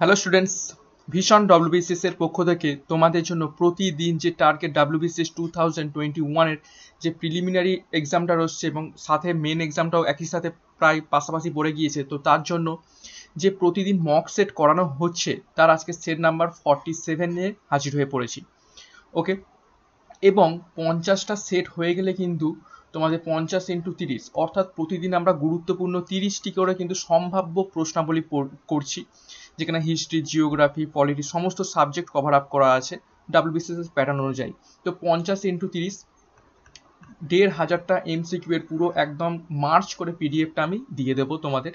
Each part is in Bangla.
হ্যালো স্টুডেন্টস ভীষণ ডব্লিউবিসিএস এর পক্ষ থেকে তোমাদের জন্য প্রতিদিন যে target WBCS two thousand twenty ওয়ানের যে প্রিলিমিনারি এক্সামটা রয়েছে এবং সাথে মেন এক্সামটাও একই সাথে প্রায় পাশাপাশি পড়ে গিয়েছে, তো তার জন্য যে প্রতিদিন মক সেট করানো হচ্ছে, তার আজকে সেট নাম্বার ফর্টি সেভেনে হাজির হয়ে পড়েছি। ওকে এবং পঞ্চাশটা সেট হয়ে গেলে কিন্তু তোমাদের পঞ্চাশ ইন্টু তিরিশ, অর্থাৎ প্রতিদিন আমরা গুরুত্বপূর্ণ তিরিশটি করে কিন্তু সম্ভাব্য প্রশ্নাবলী করছি। যেখানে হিস্ট্রি জিওগ্রাফি পলিটি সমস্ত সাবজেক্ট কভার আপ করা আছে ডাব্লিউবিসিএস প্যাটার্ন অনুযায়ী। তো পঞ্চাশ ইন্টু তিরিশ, দেড় হাজারটা এমসিকিউ এর পুরো একদম মার্চ করে পিডিএফটা আমি দিয়ে দেবো তোমাদের।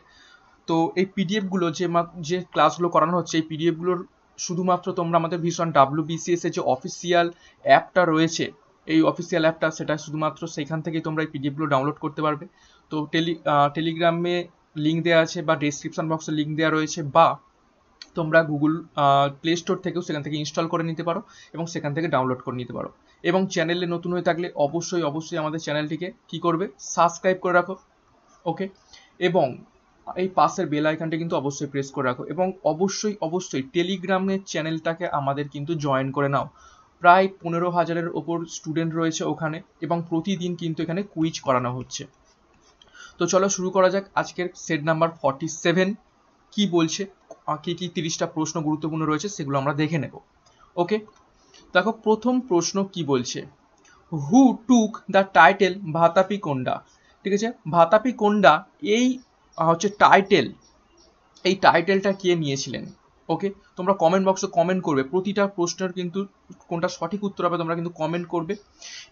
তো এই পিডিএফগুলো যে যে ক্লাসগুলো করানো হচ্ছে, এই পিডিএফগুলোর শুধুমাত্র তোমরা আমাদের ভীষণ ডাব্লিউবিসিএস এর যে অফিসিয়াল অ্যাপটা রয়েছে, এই অফিসিয়াল অ্যাপটা সেটা শুধুমাত্র সেখান থেকেই তোমরা এই পিডিএফগুলো ডাউনলোড করতে পারবে। তো টেলি টেলিগ্রামে লিঙ্ক দেওয়া আছে বা ডিসক্রিপশন বক্সে লিঙ্ক দেওয়া রয়েছে বা তোমরা গুগল প্লে স্টোর থেকেও সেখান থেকে ইনস্টল করে নিতে পারো এবং সেখান থেকে ডাউনলোড করে নিতে পারো। এবং চ্যানেলে নতুন হয়ে থাকলে অবশ্যই অবশ্যই আমাদের চ্যানেলটিকে কি করবে? সাবস্ক্রাইব করে রাখো। ওকে এবং এই পাশের বেল আইকনটা কিন্তু অবশ্যই প্রেস করে রাখো। এবং অবশ্যই অবশ্যই টেলিগ্রামের চ্যানেলটাকে আমাদের কিন্তু জয়েন করে নাও। প্রায় পনেরো হাজারের ওপর স্টুডেন্ট রয়েছে ওখানে এবং প্রতিদিন কিন্তু এখানে কুইজ করানো হচ্ছে। তো চলো শুরু করা যাক। আজকের সেট নাম্বার ফর্টি সেভেন কী বলছে? কি কি তিরিশটা প্রশ্ন গুরুত্বপূর্ণ রয়েছে সেগুলো আমরা দেখে নেব। ওকে দেখো, প্রথম প্রশ্ন কি বলছে? Who took the title Vatapi Konda ঠিক আছে? ভাতাপি কোন্ডা এই হচ্ছে টাইটেল এই টাইটেলটা কে নিয়েছিলেন? ওকে তোমরা কমেন্ট বক্সে কমেন্ট করবে। প্রতিটা প্রশ্নের কিন্তু কোনটা সঠিক উত্তর হবে তোমরা কিন্তু কমেন্ট করবে।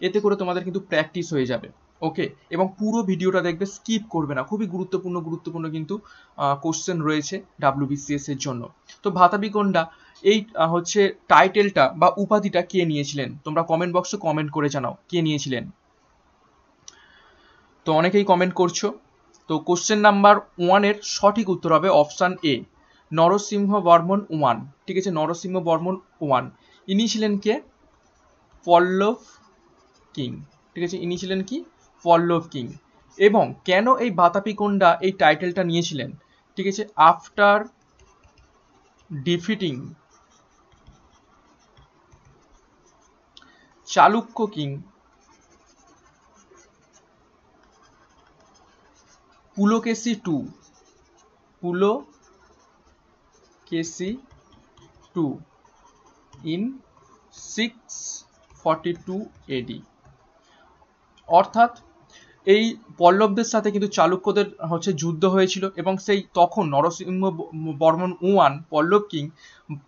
এতে করে তোমাদের কিন্তু প্র্যাকটিস হয়ে যাবে। ওকে এবং পুরো ভিডিওটা দেখবে স্কিপ করবে না। খুবই গুরুত্বপূর্ণ গুরুত্বপূর্ণ কিন্তু কোশ্চেন রয়েছে ডাব্লিউবিসিএস এর জন্য। তো ভাতাবিকন্ডা এই হচ্ছে টাইটেলটা বা উপাধিটা কে নিয়েছিলেন? তোমরা কমেন্ট বক্সে কমেন্ট করে জানাও, কে নিয়েছিলেন? তো অনেকেই কমেন্ট করছ। তো কোশ্চেন নাম্বার ওয়ানের সঠিক উত্তর হবে option A Narasimha Varman one. ঠিক আছে নরসিংহ বর্মন ওয়ান। ইনি ছিলেন কে? পল্লব কিং। ঠিক আছে, ইনি ছিলেন কি? পল্লব কিং এবং কেন এই বাতাপিকোন্ডা এই টাইটেলটা নিয়েছিলেন? ঠিক আছে after defeating Chalukya king Pulakeshin two Pulakeshin two in six forty two AD অর্থাৎ এই পল্লবদের সাথে কিন্তু চালুক্যদের হচ্ছে যুদ্ধ হয়েছিল এবং সেই তখন Narasimha Varman one Pallava king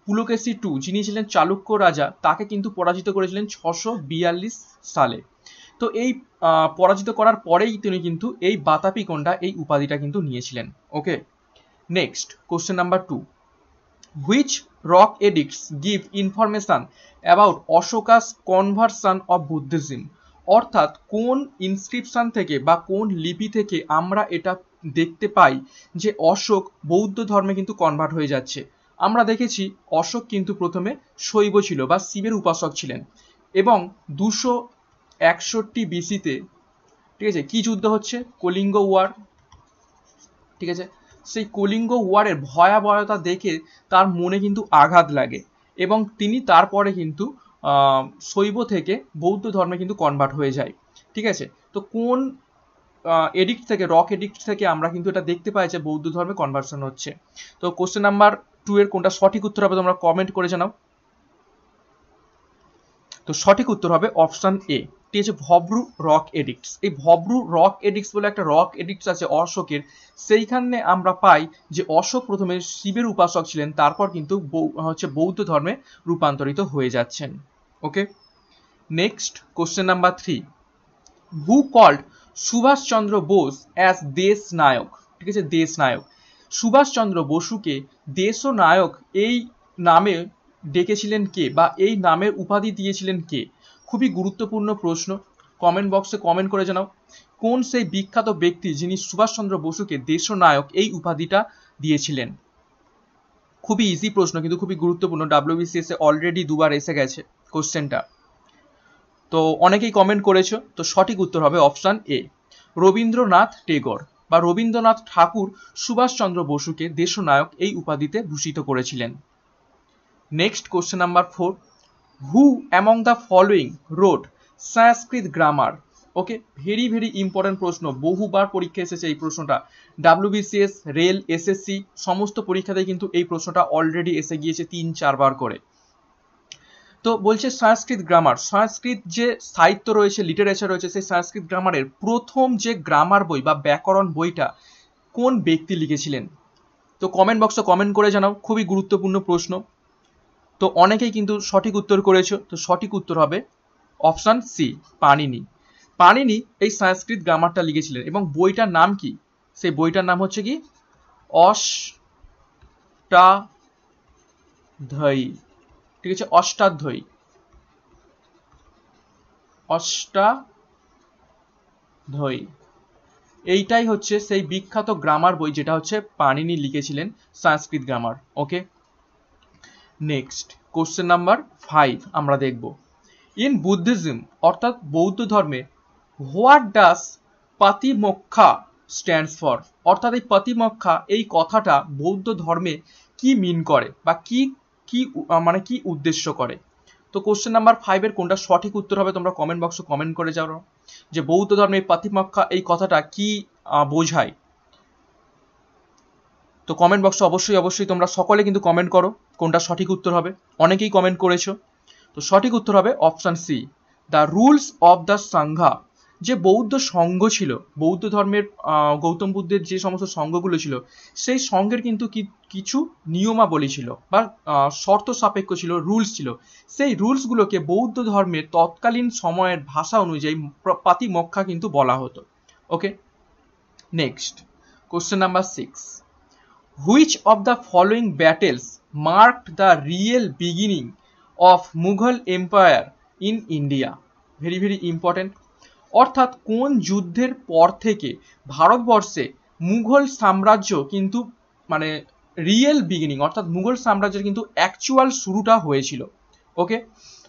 Pulakeshin two যিনি ছিলেন চালুক্য রাজা, তাকে কিন্তু পরাজিত করেছিলেন ছশো বিয়াল্লিশ সালে। তো এই পরাজিত করার পরেই তিনি কিন্তু এই বাতাপিকন্ডা এই উপাধিটা কিন্তু নিয়েছিলেন। Okay, next, question number two. Which rock edicts give information about Ashoka's conversion of Buddhism? অর্থাৎ কোন ইনস্ক্রিপশন থেকে বা কোন লিপি থেকে আমরা এটা দেখতে পাই যে অশোক বৌদ্ধ ধর্মে কিন্তু কনভার্ট হয়ে যাচ্ছে। আমরা দেখেছি অশোক কিন্তু প্রথমে শৈব ছিল বা শিবের উপাসক ছিলেন এবং দুশো একষট্টি বিসিতে ঠিক আছে, কি যুদ্ধ হচ্ছে? কলিঙ্গ ওয়ার ঠিক আছে? সেই কলিঙ্গ ওয়ারের ভয়াবহতা দেখে তার মনে কিন্তু আঘাত লাগে এবং তিনি তারপরে কিন্তু শৈব থেকে বৌদ্ধ ধর্মে কিন্তু কনভার্ট হয়ে যায়। ঠিক আছে? তো কোন এডিক্ট থেকে রক এডিক্ট থেকে আমরা কিন্তু এটা দেখতে পাই যে বৌদ্ধ ধর্মে কনভার্সন হচ্ছে। তো কোশ্চেন নাম্বার টু এর কোনটা সঠিক উত্তর হবে তোমরা কমেন্ট করে জানাও। তো সঠিক উত্তর হবে অপশন এ এটি হচ্ছে ভব্রু রক এডিক্টস। এই ভব্রু রক এডিক্টস বলে একটা রক এডিক্টস আছে অশোকের, সেইখানে আমরা পাই যে অশোক প্রথমে শিবের উপাসক ছিলেন, তারপর কিন্তু হচ্ছে বৌদ্ধ ধর্মে রূপান্তরিত হয়ে যাচ্ছেন। Okay next question number three who called Subhas Chandra Bose as Desh Nayak ঠিক আছে দেশ নায়ক সুভাষচন্দ্র বসুকে দেশ নায়ক এই নামে ডেকেছিলেন কে বা এই নামের উপাধি দিয়েছিলেন কে? খুবই গুরুত্বপূর্ণ প্রশ্ন। কমেন্ট বক্সে কমেন্ট করে জানাও। কোন সেই বিখ্যাত ব্যক্তি যিনি সুভাষচন্দ্র বসুকে দেশনায়ক এই উপাধিটা দিয়েছিলেন? খুবই ইজি প্রশ্ন, কিন্তু খুবই গুরুত্বপূর্ণ। ডাব্লিউবিসিএস এ অলরেডি দুবার এসে গেছে কোশ্চেনটা তো অনেকেই কমেন্ট করেছ, তো সঠিক উত্তর হবে অপশান এ রবীন্দ্রনাথ টেগর বা রবীন্দ্রনাথ ঠাকুর সুভাষচন্দ্র বসুকে দেশনায়ক এই উপাধিতে ভূষিত করেছিলেন। Next question number four who among the following wrote Sanskrit grammar okay very very important প্রশ্ন। বহুবার পরীক্ষা এসেছে এই প্রশ্নটা। ডাব্লিউবিসিএস রেল এসএসসি সমস্ত পরীক্ষাতে কিন্তু এই প্রশ্নটা অলরেডি এসে গিয়েছে তিন, চারবার করে। তো বলছে সংস্কৃত গ্রামার সংস্কৃত যে সাহিত্য রয়েছে লিটারেচার রয়েছে, সেই সংস্কৃত গ্রামারের প্রথম যে গ্রামার বই বা ব্যাকরণ বইটা কোন ব্যক্তি লিখেছিলেন? তো কমেন্ট বক্সে কমেন্ট করে জানাও। খুবই গুরুত্বপূর্ণ প্রশ্ন। তো অনেকেই কিন্তু সঠিক উত্তর করেছ, তো সঠিক উত্তর হবে অপশান সি পানিনি। পানিনি এই সংস্কৃত গ্রামারটা লিখেছিলেন এবং বইটার নাম কি? সেই বইটার নাম হচ্ছে কি? অষ্টাধ্যায়ী। ঠিক আছে? অষ্টাধ্যায়ী। অষ্টাধ্যায়ী। এইটাই হচ্ছে সেই বিখ্যাত গ্রামার বই যেটা হচ্ছে পানিনি লিখেছিলেন Sanskrit grammar okay next question number five আমরা দেখব। ইন বুদ্ধিজম অর্থাৎ বৌদ্ধ ধর্মে what does Patimokkha stands for অর্থাৎ এই পাতিমক্ষা, এই কথাটা বৌদ্ধ ধর্মে কি মিন করে বা কি কি মানে কি উদ্দেশ্য করে? তো কোশ্চেন নাম্বার ফাইভের কোনটা সঠিক উত্তর হবে তোমরা কমেন্ট বক্সে কমেন্ট করে যাও। যে বৌদ্ধ ধর্মে পাতিমক্ষা, এই কথাটা কি বোঝায়? তো কমেন্ট বক্সে অবশ্যই অবশ্যই তোমরা সকলে কিন্তু কমেন্ট করো। কোনটা সঠিক উত্তর হবে? অনেকেই কমেন্ট করেছ। তো সঠিক উত্তর হবে option C the rules of the Sangha যে বৌদ্ধ সংঘ ছিল, বৌদ্ধ ধর্মের গৌতম বুদ্ধের যে সমস্ত সংঘগুলো ছিল, সেই সংঘের কিন্তু কিছু নিয়মাবলী ছিল বা শর্ত সাপেক্ষ ছিল রুলস ছিল। সেই রুলসগুলোকে বৌদ্ধ ধর্মের তৎকালীন সময়ের ভাষা অনুযায়ী পাতিমক্ষা কিন্তু বলা হতো। Okay next question number six which of the following battles marked the real beginning of Mughal empire in India very very important অর্থাৎ কোন যুদ্ধের পর থেকে ভারতবর্ষে মুঘল সাম্রাজ্য কিন্তু মানে রিয়েল বিগিনিং অর্থাৎ মুঘল সাম্রাজ্যের কিন্তু অ্যাকচুয়াল শুরুটা হয়েছিল। ওকে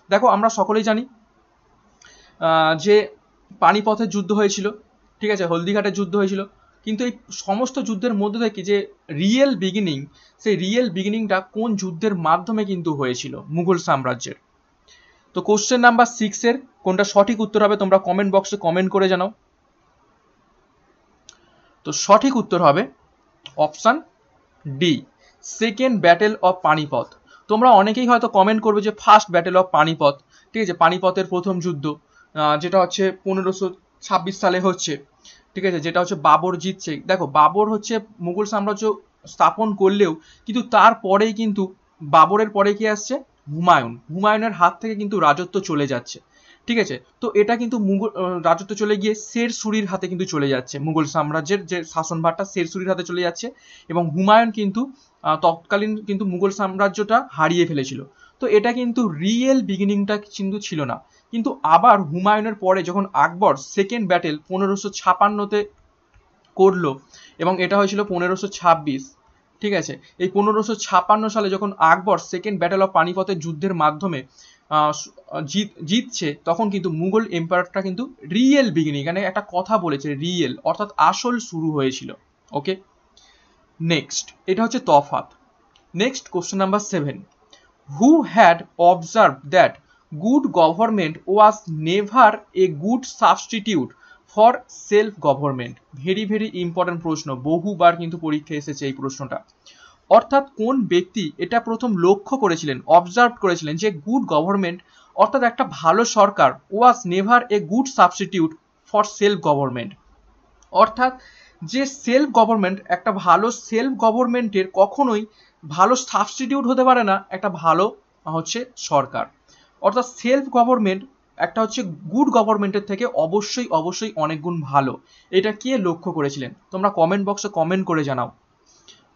দেখো, আমরা সকলেই জানি যে পানিপথের যুদ্ধ হয়েছিল, ঠিক আছে, হলদিঘাটের যুদ্ধ হয়েছিল কিন্তু এই সমস্ত যুদ্ধের মধ্যে থেকে যে রিয়েল বিগিনিং সেই রিয়েল বিগিনিংটা কোন যুদ্ধের মাধ্যমে কিন্তু হয়েছিল? মুঘল সাম্রাজ্যের। তো কোশ্চেন নাম্বার সিক্সের কোনটা সঠিক উত্তর হবে তোমরা কমেন্ট বক্সে কমেন্ট করে জানাও। তো সঠিক উত্তর হবে option D second battle of Panipat তোমরা অনেকেই হয়তো কমেন্ট করবে যে ফার্স্ট ব্যাটেল অফ পানিপথ ঠিক আছে? পানিপথের প্রথম যুদ্ধ যেটা হচ্ছে পনেরোশো ছাব্বিশ সালে হচ্ছে। ঠিক আছে, যেটা হচ্ছে বাবর জিতছে দেখো, বাবর হচ্ছে মুঘল সাম্রাজ্য স্থাপন করলেও কিন্তু তারপরেই কিন্তু বাবরের পরে কি আসছে? হুমায়ুন। হুমায়ুনের হাত থেকে কিন্তু রাজত্ব চলে যাচ্ছে। ঠিক আছে, তো এটা কিন্তু মুঘল রাজত্ব চলে গিয়ে শের সুরির হাতে কিন্তু চলে যাচ্ছে। মুঘল সাম্রাজ্যের যে শাসনভারটা শের সুরির হাতে চলে যাচ্ছে এবং হুমায়ুন কিন্তু তৎকালীন কিন্তু মুঘল সাম্রাজ্যটা হারিয়ে ফেলেছিল। তো এটা কিন্তু রিয়েল বিগিনিংটা কিন্তু ছিল না। কিন্তু আবার হুমায়ুনের পরে যখন আকবর সেকেন্ড ব্যাটেল পনেরোশো ছাপান্নতে করল এবং এটা হয়েছিল পনেরোশো ছাব্বিশ, ঠিক আছে? এই পনেরোশো ছাপান্ন সালে যখন আকবর সেকেন্ড ব্যাটেল অফ পানিপথের যুদ্ধের মাধ্যমে জিত, জিতছে, তখন কিন্তু মুঘল এম্পায়ারটা কিন্তু রিয়েল বিগিনিং এখানে একটা কথা বলেছে রিয়েল অর্থাৎ আসল শুরু হয়েছিল। ওকে নেক্সট এটা হচ্ছে তফাত next question number seven who had observe that good government was never a good substitute for self government very very important প্রশ্ন। বহুবার কিন্তু পরীক্ষায় এসেছে এই প্রশ্নটা। অর্থাৎ কোন ব্যক্তি এটা প্রথম লক্ষ্য করেছিলেন অবজার্ভ করেছিলেন যে গুড গভর্নমেন্ট অর্থাৎ একটা ভালো সরকার was never a good substitute for self government অর্থাৎ যে সেলফ গভর্নমেন্ট একটা ভালো সেলফ গভর্নমেন্টের কখনোই ভালো সাবস্টিটিউট হতে পারে না, একটা ভালো, হচ্ছে সরকার। অর্থাৎ সেলফ গভর্নমেন্ট একটা হচ্ছে গুড গভর্নমেন্টের থেকে অবশ্যই অবশ্যই অনেক গুণ ভালো। এটা কে লক্ষ্য করেছিলেন? তোমরা কমেন্ট বক্সে কমেন্ট করে জানাও।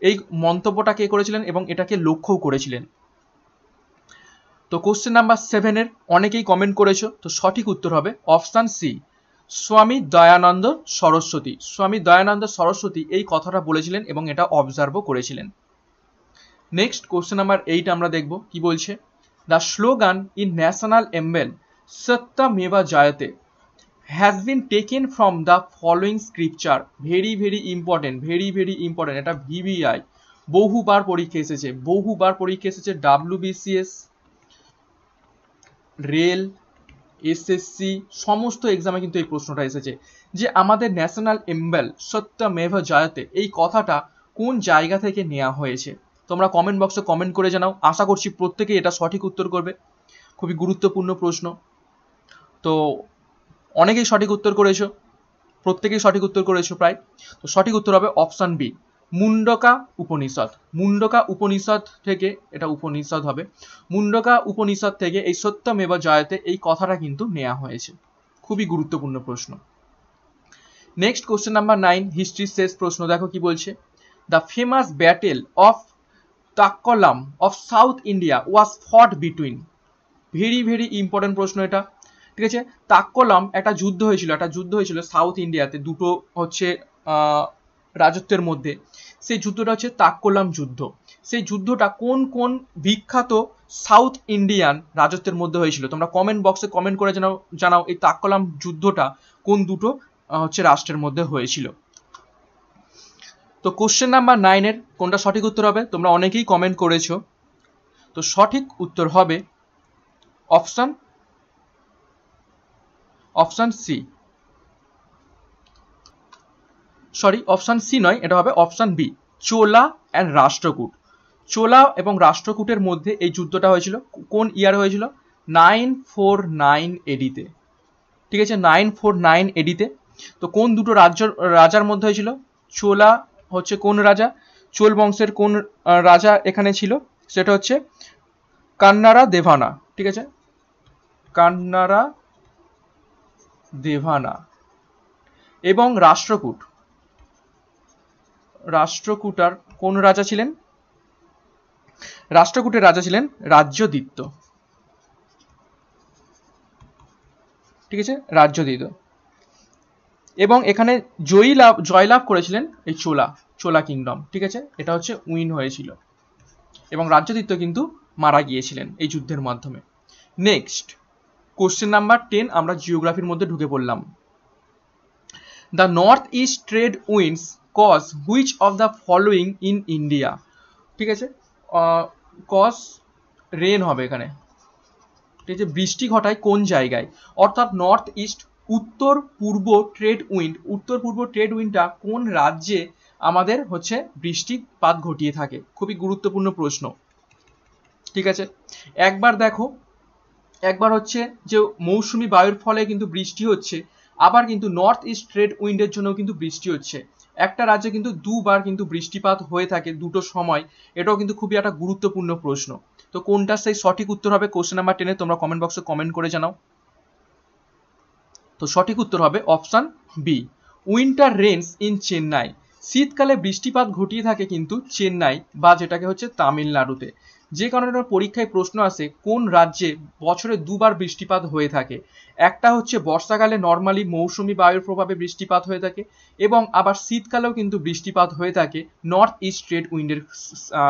এই মন্তব্যটা কে করেছিলেন এবং এটাকে লক্ষ্যও করেছিলেন? তো কোশ্চেন নাম্বার সেভেনের অনেকেই কমেন্ট করেছ, তো সঠিক উত্তর হবে অপশান সি স্বামী দয়ানন্দ সরস্বতী। স্বামী দয়ানন্দ সরস্বতী এই কথাটা বলেছিলেন এবং এটা অবজার্ভও করেছিলেন। নেক্সট কোশ্চেন নাম্বার এইট আমরা দেখব, কি বলছে? The slogan in national emblem Satyameva Jayate has been taken from the following scripture very very important very very important এটা ভিভিআই বহুবার পরীক্ষা এসেছে, বহুবার পরীক্ষা এসেছে ডাব্লিউবিসিএস রেল এসএসসি সমস্ত এক্সামে কিন্তু এই প্রশ্নটা এসেছে। যে আমাদের ন্যাশনাল এম্বেল সত্যমেভ জয়তে এই কথাটা কোন জায়গা থেকে নেওয়া হয়েছে? তোমরা কমেন্ট বক্সে কমেন্ট করে জানাও। আশা করছি প্রত্যেকেই এটা সঠিক উত্তর করবে। খুবই গুরুত্বপূর্ণ প্রশ্ন। তো অনেকেই সঠিক উত্তর করেছ। প্রত্যেকেই সঠিক উত্তর করেছ প্রায়। তো সঠিক উত্তর হবে অপশান বি মুন্ডকা উপনিষদ। মুন্ডকা উপনিষদ থেকে এটা উপনিষদ হবে। মুন্ডকা উপনিষদ থেকে এই সত্যমেব জয়তে এই কথাটা কিন্তু নেওয়া হয়েছে। খুবই গুরুত্বপূর্ণ প্রশ্ন। নেক্সট কোশ্চেন নাম্বার নাইন হিস্ট্রির শেষ প্রশ্ন। দেখো কি বলছে। The famous battle of Takkolam of South India was fought between very very important প্রশ্ন এটা। ঠিক আছে? তাক্কলাম একটা যুদ্ধ হয়েছিল, একটা যুদ্ধ হয়েছিল সাউথ ইন্ডিয়াতে দুটো হচ্ছে রাজত্বের মধ্যে। সেই যুদ্ধটা হচ্ছে তাক্কলাম যুদ্ধ। সেই যুদ্ধটা কোন কোন বিখ্যাত সাউথ ইন্ডিয়ান রাজত্বের মধ্যে হয়েছিল? তোমরা কমেন্ট বক্সে কমেন্ট করে জানাও জানাও এই তাক্কলাম যুদ্ধটা কোন দুটো হচ্ছে রাষ্ট্রের মধ্যে হয়েছিল। তো কোশ্চেন নাম্বার নাইনের কোনটা সঠিক উত্তর হবে? তোমরা অনেকেই কমেন্ট করেছ। তো সঠিক উত্তর হবে option option C sorry option C নয়, এটা হবে option B Chola and Rashtrakuta. Chola এবং রাষ্ট্রকূটের মধ্যে এই যুদ্ধটা হয়েছিল। কোন ইয়ার হয়েছিল? নাইন ফোর নাইন এডিতে ঠিক আছে? নাইন ফোর নাইন এডিতে তো কোন দুটো রাজ্য, রাজার মধ্যে হয়েছিল? চোলা হচ্ছে কোন রাজা? চোল বংশের কোন রাজা এখানে ছিল? সেটা হচ্ছে কান্নারা দেভানা, ঠিক আছে? কান্নারা দেভানা এবং রাষ্ট্রকূট। রাষ্ট্রকূটার কোন রাজা ছিলেন? রাষ্ট্রকূটের রাজা ছিলেন রাজ্যদিত্য ঠিক আছে? রাজ্যদিত্য এবং এখানে জয়ী লাভ জয়লাভ করেছিলেন এই চোলা চোলা কিংডম ঠিক আছে? এটা হচ্ছে উইন হয়েছিল। এবং রাজ্যদিত্য কিন্তু মারা গিয়েছিলেন এই যুদ্ধের মাধ্যমে। নেক্সট কোশ্চেন নাম্বার টেন আমরা জিওগ্রাফির মধ্যে ঢুকে পড়লাম। The north east trade winds cause which of the following in India ঠিক আছে? কজ রেন হবে এখানে। ঠিক আছে? বৃষ্টি ঘটায় কোন জায়গায়? অর্থাৎ নর্থ ইস্ট উত্তর পূর্ব ট্রেড উইন্ড উত্তর পূর্ব ট্রেড উইন্ডটা কোন রাজ্যে আমাদের হচ্ছে বৃষ্টিপাত ঘটিয়ে থাকে? খুবই গুরুত্বপূর্ণ প্রশ্ন। ঠিক আছে? একবার দেখো, একবার হচ্ছে যে মৌসুমি বায়ুর ফলে কিন্তু বৃষ্টি হচ্ছে, আবার কিন্তু নর্থ ইস্ট ট্রেড উইন্ডের জন্য কিন্তু বৃষ্টি হচ্ছে। একটা রাজ্যে কিন্তু দুবার কিন্তু বৃষ্টিপাত হয়ে থাকে দুটো সময়, এটাও কিন্তু খুবই একটা গুরুত্বপূর্ণ প্রশ্ন। তো কোনটা সেই সঠিক উত্তর হবে? কোশ্চেন নাম্বার টেনে তোমরা কমেন্ট বক্সে কমেন্ট করে জানাও। তো সঠিক উত্তর হবে option B winter rains in Chennai শীতকালে বৃষ্টিপাত ঘটিয়ে থাকে কিন্তু চেন্নাই বা যেটাকে হচ্ছে তামিলনাড়ুতে। যে কারণে পরীক্ষায় প্রশ্ন আসে, কোন রাজ্যে বছরে দুবার বৃষ্টিপাত হয়ে থাকে? একটা হচ্ছে বর্ষাকালে নর্মালি মৌসুমি বায়ুর প্রভাবে বৃষ্টিপাত হয়ে থাকে এবং আবার শীতকালেও কিন্তু বৃষ্টিপাত হয়ে থাকে নর্থ ইস্ট ট্রেড উইন্ডের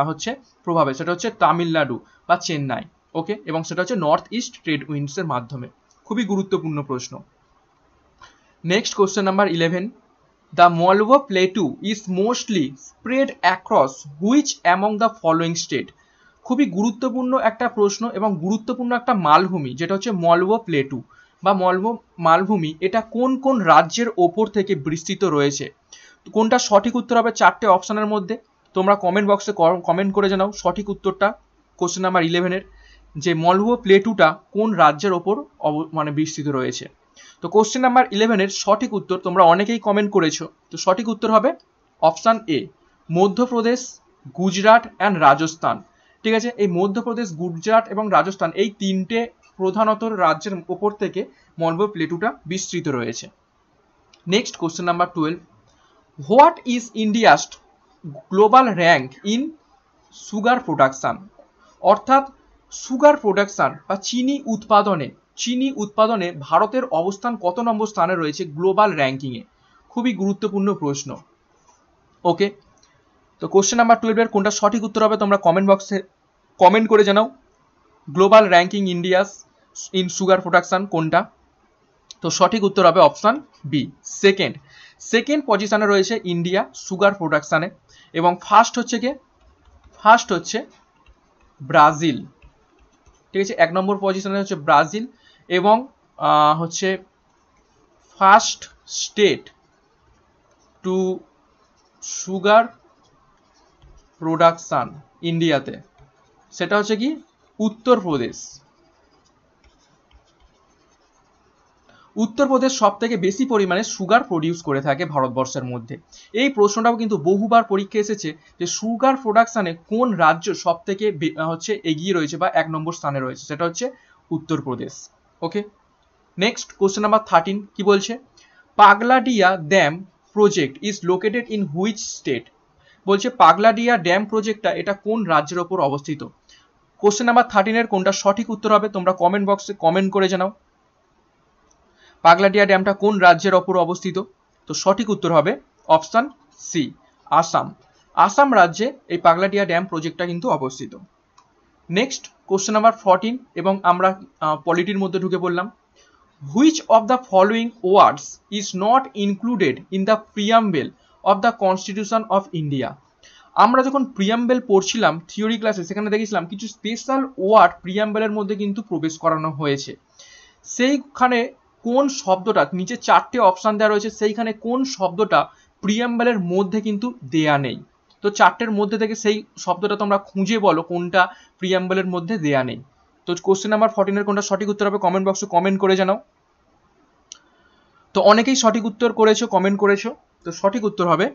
হচ্ছে প্রভাবে। সেটা হচ্ছে তামিলনাড়ু বা চেন্নাই ওকে এবং সেটা হচ্ছে নর্থ ইস্ট ট্রেড উইন্ডসের মাধ্যমে। খুবই গুরুত্বপূর্ণ প্রশ্ন। Next question number eleven the Malwa plateau is mostly spread across which among the following state খুবই গুরুত্বপূর্ণ একটা প্রশ্ন এবং গুরুত্বপূর্ণ একটা মালভূমি, যেটা হচ্ছে মলভো প্লেটু বা মলভো মালভূমি, এটা কোন কোন রাজ্যের ওপর থেকে বিস্তৃত রয়েছে? কোনটা সঠিক উত্তর হবে চারটে অপশানের মধ্যে? তোমরা কমেন্ট বক্সে কমেন্ট করে জানাও সঠিক উত্তরটা কোশ্চেন নাম্বার ইলেভেনের যে মলভো প্লেটুটা কোন রাজ্যের ওপর মানে বিস্তৃত রয়েছে? তো কোশ্চেন নাম্বার ইলেভেনের সঠিক উত্তর তোমরা অনেকেই কমেন্ট করেছ। তো সঠিক উত্তর হবে option A Madhya Pradesh, Gujarat and Rajasthan. ঠিক আছে? এই মধ্যপ্রদেশ, গুজরাট এবং রাজস্থান এই তিনটে প্রধানত রাজ্যের ওপর থেকে মলভো প্লেটুটা বিস্তৃত রয়েছে। Next question number twelve what is India's global rank in sugar production অর্থাৎ সুগার প্রোডাকশান বা চিনি উৎপাদনে চিনি উৎপাদনে ভারতের অবস্থান কত নম্বর স্থানে রয়েছে গ্লোবাল র্যাঙ্কিংয়ে? খুবই গুরুত্বপূর্ণ প্রশ্ন। ওকে? তো কোশ্চেন নাম্বার টুয়েলভের কোনটা সঠিক উত্তর হবে তোমরা কমেন্ট বক্সে কমেন্ট করে জানাও। Global ranking India's in sugar production কোনটা? তো সঠিক উত্তর হবে অপশান বি সেকেন্ড সেকেন্ড পজিশনে রয়েছে ইন্ডিয়া সুগার প্রোডাকশানে এবং ফার্স্ট হচ্ছে কে? ফার্স্ট হচ্ছে ব্রাজিল। ঠিক আছে? এক নম্বর পজিশনে হচ্ছে ব্রাজিল। এবং হচ্ছে first state to sugar production ইন্ডিয়াতে। সেটা হচ্ছে কি? উত্তরপ্রদেশ উত্তরপ্রদেশ সব থেকে বেশি পরিমাণে সুগার প্রডিউস করে থাকে ভারতবর্ষের মধ্যে। এই প্রশ্নটাও কিন্তু বহুবার পরীক্ষা এসেছে যে সুগার প্রোডাকশানে কোন রাজ্য সব থেকে হচ্ছে এগিয়ে রয়েছে বা এক নম্বর স্থানে রয়েছে। সেটা হচ্ছে Uttar Pradesh okay next question number thirteen কি বলছে? Pagladia dam project is located in which state বলছে পাগলাডিয়া ড্যাম প্রজেক্টটা এটা কোন রাজ্যের ওপর অবস্থিত? কোশ্চেন নাম্বার থার্টিনের কোনটা সঠিক উত্তর হবে তোমরা কমেন্ট বক্সে কমেন্ট করে জানাও। পাগলাডিয়া ড্যামটা কোন রাজ্যের ওপর অবস্থিত? তো সঠিক উত্তর হবে অপশান সি আসাম। আসাম রাজ্যে এই পাগলাডিয়া ড্যাম প্রজেক্টটা কিন্তু অবস্থিত। নেক্সট কোশ্চেন নাম্বার ফোরটিন এবং আমরা পলিটির মধ্যে ঢুকে পড়লাম। Which of the following words is not included in the preamble of the constitution of India আমরা যখন প্রিয়াম্বেল পড়ছিলাম থিওরি ক্লাসে সেখানে দেখেছিলাম কিছু স্পেশাল ওয়ার্ড প্রিয়াম্বেলের মধ্যে কিন্তু প্রবেশ করানো হয়েছে। সেইখানে কোন শব্দটা, নিচে চারটে অপশান দেওয়া রয়েছে, সেইখানে কোন শব্দটা প্রিয়াম্বেলের মধ্যে কিন্তু দেয়া নেই। তো চারটের মধ্যে থেকে সেই শব্দটা তোমরা খুঁজে বলো, কোনটা প্রিয়াম্বেলের মধ্যে দেয়া নেই। তো কোশ্চেন নাম্বার ফর্টিনের কোনটা সঠিক উত্তর হবে কমেন্ট বক্সে কমেন্ট করে জানাও। তো অনেকেই সঠিক উত্তর করেছ কমেন্ট করেছ। তো সঠিক উত্তর হবে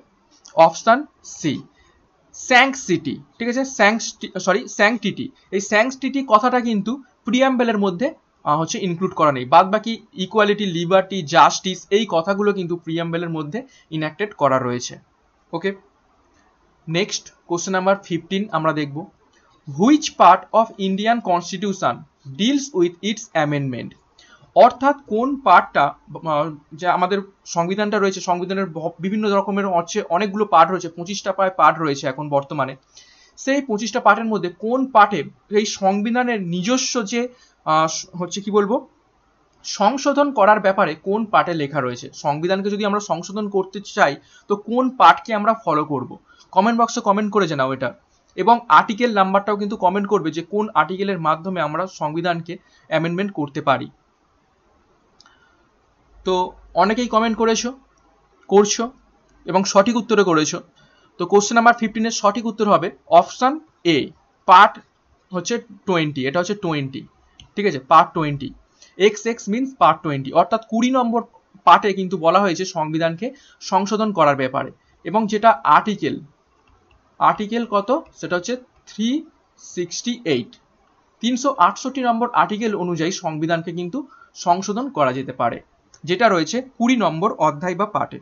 অপশান সি স্যাংক সিটি ঠিক আছে? স্যাংস সরি স্যাংটিটি এই স্যাংসটিটি কথাটা কিন্তু প্রিয়াম্বেলের মধ্যে হচ্ছে ইনক্লুড করা নেই। বাদ বাকি ইকুয়ালিটি লিবার্টি জাস্টিস এই কথাগুলো কিন্তু প্রিয়াম্বেলের মধ্যে ইনঅ্যাক্টেড করা রয়েছে। Okay next question number fifteen আমরা দেখব। Which part of Indian constitution deals with its amendment অর্থাৎ কোন পার্টটা যে আমাদের সংবিধানটা রয়েছে, সংবিধানের বিভিন্ন রকমের হচ্ছে অনেকগুলো পার্ট রয়েছে, পঁচিশটা প্রায় পার্ট রয়েছে এখন বর্তমানে। সেই পঁচিশটা পার্টের মধ্যে কোন পার্টে এই সংবিধানের নিজস্ব যে হচ্ছে কি বলব? সংশোধন করার ব্যাপারে কোন পার্টে লেখা রয়েছে? সংবিধানকে যদি আমরা সংশোধন করতে চাই, তো কোন পার্টকে আমরা ফলো করব? কমেন্ট বক্সে কমেন্ট করে জানাও এটা। এবং আর্টিকেল নাম্বারটাও কিন্তু কমেন্ট করবে যে কোন আর্টিকেলের মাধ্যমে আমরা সংবিধানকে অ্যামেন্ডমেন্ট করতে পারি। তো অনেকেই কমেন্ট করেছ, করছ এবং সঠিক উত্তরে করেছ। তো কোশ্চেন নাম্বার ফিফটিনের সঠিক উত্তর হবে অপশান এ পার্ট হচ্ছে টোয়েন্টি এটা হচ্ছে টোয়েন্টি ঠিক আছে? Part twenty X X means part twenty অর্থাৎ কুড়ি নম্বর পার্টে কিন্তু বলা হয়েছে সংবিধানকে সংশোধন করার ব্যাপারে। এবং যেটা আর্টিকেল আর্টিকেল কত? সেটা হচ্ছে থ্রি সিক্সটি এইট তিনশো আটষট্টি নম্বর আর্টিকেল অনুযায়ী সংবিধানকে কিন্তু সংশোধন করা যেতে পারে, যেটা রয়েছে কুড়ি নম্বর অধ্যায় বা পার্টে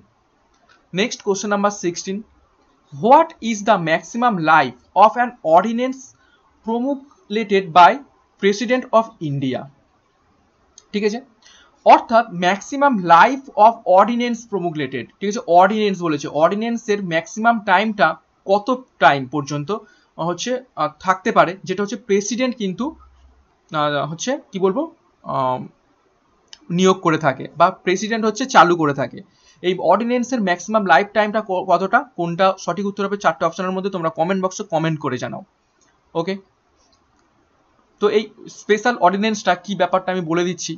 next question number sixteen what is the maximum life of an ordinance promulgated by president of India ঠিক আছে? অর্থাৎ maximum life of ordinance promulgated ঠিক আছে? অর্ডিনেন্স বলেছে। অর্ডিনেন্সের ম্যাক্সিমাম টাইমটা কত টাইম পর্যন্ত হচ্ছে থাকতে পারে, যেটা হচ্ছে প্রেসিডেন্ট কিন্তু হচ্ছে, কি বলব নিয়োগ করে থাকে বা প্রেসিডেন্ট হচ্ছে চালু করে থাকে। এই অর্ডিনেন্সের ম্যাক্সিমাম লাইফ টাইমটা কতটা? কোনটা সঠিক উত্তর হবে চারটে অপশনের মধ্যে তোমরা কমেন্ট বক্সে কমেন্ট করে জানাও। ওকে তো এই স্পেশাল অর্ডিনেন্সটা কি ব্যাপারটা আমি বলে দিচ্ছি,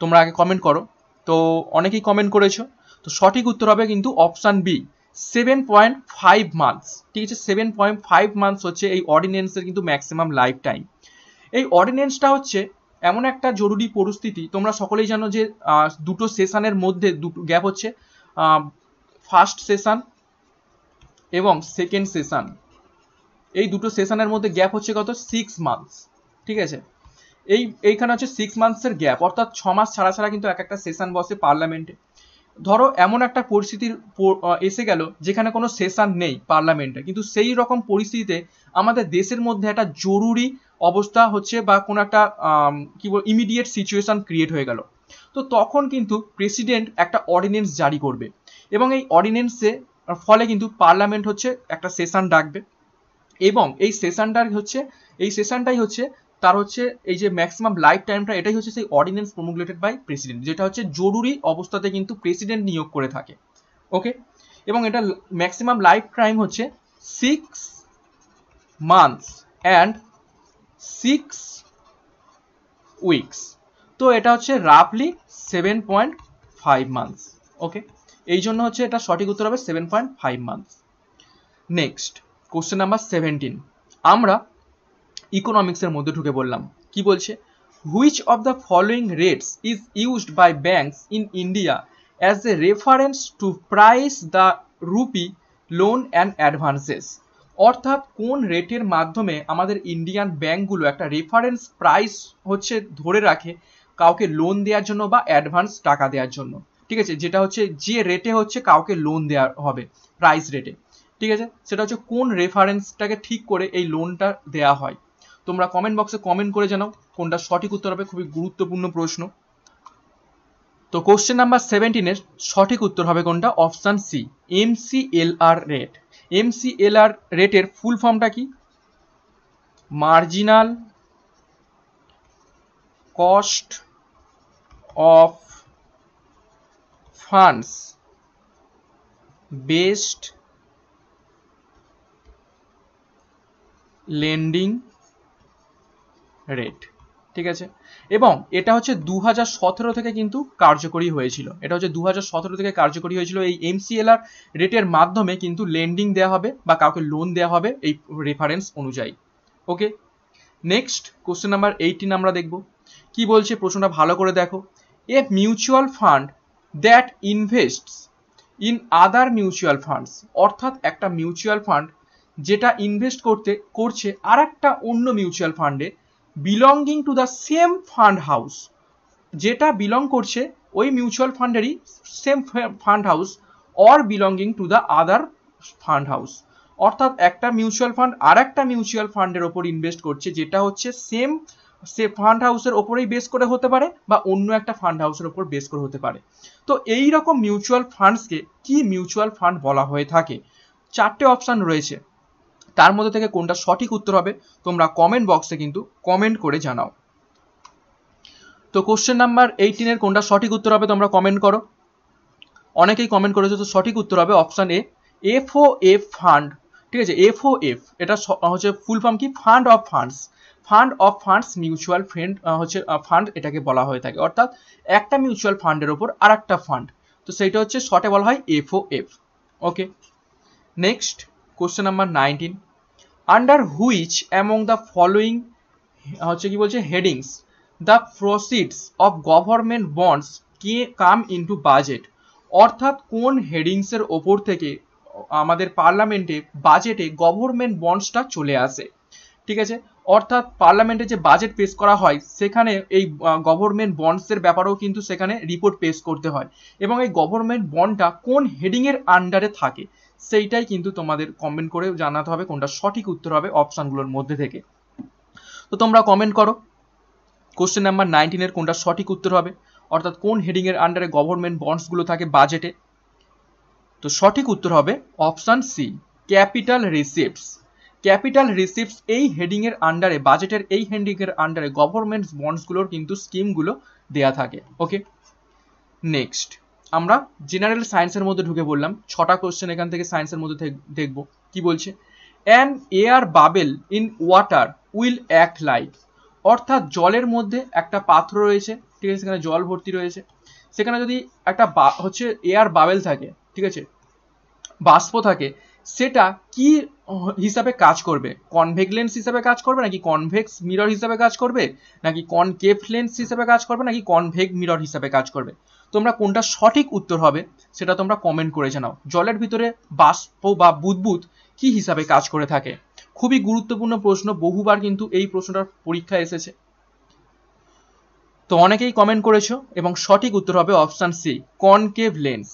তোমরা আগে কমেন্ট করো। তো অনেকেই কমেন্ট করেছ। তো সঠিক উত্তর হবে কিন্তু option B seven point five months ঠিক আছে? সেভেন পয়েন্ট ফাইভ মান্থস হচ্ছে এই অর্ডিনেন্সের কিন্তু ম্যাক্সিমাম লাইফ টাইম এই অর্ডিনেন্সটা হচ্ছে এমন একটা জরুরি পরিস্থিতি। তোমরা সকলেই জানো যে দুটো সেশনের মধ্যে দুটো গ্যাপ হচ্ছে। ফার্স্ট সেশন এবং সেকেন্ড সেশন এই দুটো সেশনের মধ্যে গ্যাপ হচ্ছে কত? সিক্স মান্থস ঠিক আছে? এই, এইখানে হচ্ছে সিক্স মান্থসের গ্যাপ অর্থাৎ ছ মাস ছাড়া ছাড়া কিন্তু এক একটা সেশন বসে পার্লামেন্টে ধরো, এমন একটা পরিস্থিতির এসে গেল যেখানে কোনো সেশন নেই পার্লামেন্টে। কিন্তু সেই রকম পরিস্থিতিতে আমাদের দেশের মধ্যে একটা জরুরি অবস্থা হচ্ছে বা কোনো একটা কি বল ইমিডিয়েট সিচুয়েশন ক্রিয়েট হয়ে গেল। তো তখন কিন্তু প্রেসিডেন্ট একটা অর্ডিনেন্স জারি করবে এবং এই অর্ডিনেন্সে ফলে কিন্তু পার্লামেন্ট হচ্ছে একটা সেশন ডাকবে এবং এই সেশনটার হচ্ছে, এই সেশনটাই হচ্ছে তার হচ্ছে এই যে ম্যাক্সিমাম লাইফ টাইমটা এটাই হচ্ছে সেই অর্ডিন্যান্স প্রমোগুলেটেড বাই প্রেসিডেন্ট যেটা হচ্ছে জরুরি অবস্থাতে কিন্তু প্রেসিডেন্ট নিয়োগ করে থাকে। ওকে এবং এটা ম্যাক্সিমাম লাইফ টাইম হচ্ছে six months and six weeks তো এটা হচ্ছে রাফলি seven point five months okay এই জন্য হচ্ছে এটা সঠিক উত্তর হবে seven point five months next question number seventeen আমরা ইকোনমিক্সের মধ্যে ঢুকে বললাম কি বলছে? Which of the following rates is used by banks in India as a reference to price the rupee loan and advances অর্থাৎ কোন রেটের মাধ্যমে আমাদের ইন্ডিয়ান ব্যাংকগুলো একটা রেফারেন্স প্রাইস হচ্ছে ধরে রাখে কাউকে লোন দেওয়ার জন্য বা অ্যাডভান্স টাকা দেওয়ার জন্য। ঠিক আছে? যেটা হচ্ছে যে রেটে হচ্ছে কাউকে লোন দেওয়া হবে প্রাইস রেটে ঠিক আছে? সেটা হচ্ছে কোন রেফারেন্সটাকে ঠিক করে এই লোনটা দেওয়া হয়। তোমরা কমেন্ট বক্সে কমেন্ট করে জানাও কোনটা সঠিক উত্তর হবে, খুবই গুরুত্বপূর্ণ প্রশ্ন। তো কোশ্চেন নাম্বার সেভেন্টিনের সঠিক উত্তর হবে কোনটা? Option C MCLR rate M C L MCLR রেটের ফুল ফর্মটা কি? Marginal cost of funds best lending rate ঠিক আছে? এবং এটা হচ্ছে দু হাজার সতেরো থেকে কিন্তু কার্যকরী হয়েছিল। এটা হচ্ছে দু হাজার সতেরো থেকে কার্যকরী হয়েছিল। এই এমসিএলআর রেটের মাধ্যমে কিন্তু লেন্ডিং দেওয়া হবে বা কাউকে লোন দেওয়া হবে এই রেফারেন্স অনুযায়ী। Okay next question number eighteen আমরা দেখব। কি বলছে? প্রশ্নটা ভালো করে দেখো। A mutual fund that invests in other mutual funds অর্থাৎ একটা মিউচুয়াল ফান্ড যেটা ইনভেস্ট করতে, করছে আর একটা অন্য মিউচুয়াল ফান্ডে belonging to the same fund house যেটা বিলং করছে ওই mutual ফান্ডেরই same fund house or belonging to the other fund house অর্থাৎ একটা মিউচুয়াল ফান্ড আর একটা মিউচুয়াল ফান্ডের ওপর ইনভেস্ট করছে, যেটা হচ্ছে সেম সে ফান্ড হাউসের ওপরেই বেস করে হতে পারে বা অন্য একটা ফান্ড হাউসের ওপর বেস করে হতে পারে। তো এই রকম মিউচুয়াল ফান্ডসকে কি মিউচুয়াল ফান্ড বলা হয়ে থাকে? চারটে অপশান রয়েছে। তার মধ্যে থেকে কোনটা সঠিক উত্তর হবে, তোমরা কমেন্ট বক্সে কিন্তু কমেন্ট করে জানাও। তো কোশ্চেন নাম্বার এইটিনের কোনটা সঠিক উত্তর হবে তোমরা কমেন্ট করো। অনেকেই কমেন্ট করেছ তো সঠিক উত্তর হবে option A F O F fund ঠিক আছে? এফ ও এফ এটা হচ্ছে ফুল ফর্ম কি? Fund of funds fund of funds mutual friend হচ্ছে ফান্ড এটাকে বলা হয়ে থাকে। অর্থাৎ একটা মিউচুয়াল ফান্ডের ওপর আর একটা ফান্ড তো সেইটা হচ্ছে, শর্টে বলা হয় F O F okay next question number nineteen under which among the following হচ্ছে কি বলছে headings the proceeds of government bonds K come into budget অর্থাৎ কোন হেডিংসের ওপর থেকে, আমাদের পার্লামেন্টে বাজেটে গভর্নমেন্ট বন্ডসটা চলে আসে? ঠিক আছে? অর্থাৎ পার্লামেন্টে যে বাজেট পেশ করা হয়, সেখানে এই গভর্নমেন্ট বন্ডসের ব্যাপারেও কিন্তু সেখানে রিপোর্ট পেশ করতে হয়। এবং এই গভর্নমেন্ট বন্ডটা কোন হেডিংয়ের আন্ডারে থাকে? সেইটাই কিন্তু তোমাদের কমেন্ট করে জানাতে হবে, কোনটা সঠিক উত্তর হবে অপশানগুলোর মধ্যে থেকে। তো তোমরা কমেন্ট করো কোশ্চেন নাম্বার নাইনটিনের কোনটা সঠিক উত্তর হবে, অর্থাৎ কোন হেডিংয়ের আন্ডারে গভর্নমেন্ট বন্ডসগুলো থাকে বাজেটে তো সঠিক উত্তর হবে option C capital receipts capital receipts এই হেডিংয়ের আন্ডারে বাজেটের এই হেডিংয়ের আন্ডারে গভর্নমেন্ট বন্ডসগুলোর কিন্তু স্কিমগুলো দেয়া থাকে ওকে নেক্সট আমরা জেনারেল সায়েন্সের মধ্যে ঢুকে বললাম ছটা কোশ্চেন এখান থেকে সায়েন্সের মধ্যে দেখব। কি বলছে? An air bubble in water will act like অর্থাৎ জলের মধ্যে একটা পাত্র রয়েছে, ঠিক আছে, সেখানে জল ভর্তি রয়েছে। সেখানে যদি একটা হচ্ছে এয়ার বাবেল থাকে, ঠিক আছে, বাষ্প থাকে, সেটা কি হিসাবে কাজ করবে? কনভেক লেন্স হিসাবে কাজ করবে নাকি কনভেক্স মিরর হিসাবে কাজ করবে? নাকি কনকেভ লেন্স হিসাবে কাজ করবে নাকি কনভেক মিরর হিসাবে কাজ করবে? তোমরা কোনটা সঠিক উত্তর হবে সেটা তোমরা কমেন্ট করে জানাও। জলের ভিতরে বাষ্প বা বুদবুদ কি হিসাবে কাজ করে থাকে? খুবই গুরুত্বপূর্ণ প্রশ্ন, বহুবার কিন্তু এই প্রশ্নটার পরীক্ষা এসেছে। তো অনেকেই কমেন্ট করেছ এবং সঠিক উত্তর হবে অপশান সি কনকেভ লেন্স